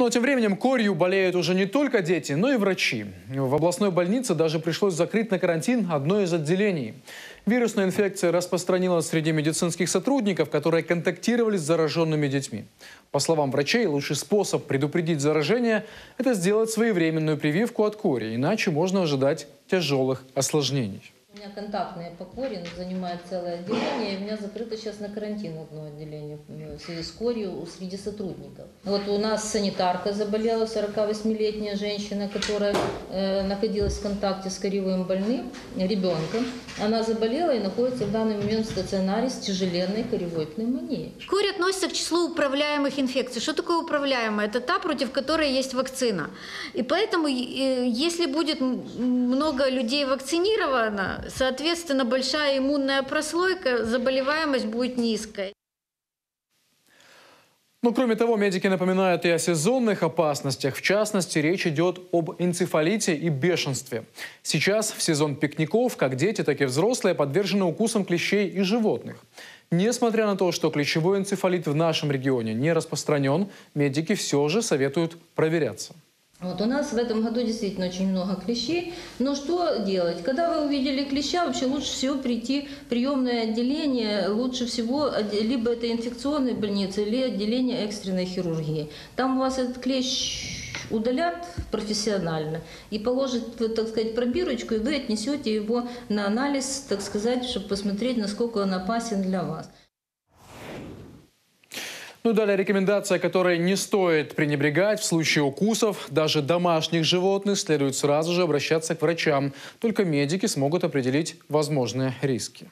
Но тем временем корью болеют уже не только дети, но и врачи. В областной больнице даже пришлось закрыть на карантин одно из отделений. Вирусная инфекция распространилась среди медицинских сотрудников, которые контактировали с зараженными детьми. По словам врачей, лучший способ предупредить заражение – это сделать своевременную прививку от кори, иначе можно ожидать тяжелых осложнений. У меня контактные по кори, занимает целое отделение, и у меня закрыто сейчас на карантин одно отделение в связи с корью среди сотрудников. Вот у нас санитарка заболела, 48-летняя женщина, которая э, находилась в контакте с коревым больным ребенком. Она заболела и находится в данный момент в стационаре с тяжеленной коревой пневмонией. Относится к числу управляемых инфекций. Что такое управляемая? Это та, против которой есть вакцина. И поэтому, э, если будет много людей вакцинировано, Соответственно, большая иммунная прослойка, заболеваемость будет низкой. Ну, кроме того, медики напоминают и о сезонных опасностях. В частности, речь идет об энцефалите и бешенстве. Сейчас в сезон пикников как дети, так и взрослые подвержены укусам клещей и животных. Несмотря на то, что клещевой энцефалит в нашем регионе не распространен, медики все же советуют проверяться. Вот у нас в этом году действительно очень много клещей. Но что делать? Когда вы увидели клеща, вообще лучше всего прийти в приемное отделение, лучше всего либо это инфекционная больница, или отделение экстренной хирургии. Там у вас этот клещ удалят профессионально и положат, так сказать, пробирочку, и вы отнесете его на анализ, так сказать, чтобы посмотреть, насколько он опасен для вас. Ну, далее рекомендация, которой не стоит пренебрегать в случае укусов. Даже домашних животных следует сразу же обращаться к врачам. Только медики смогут определить возможные риски.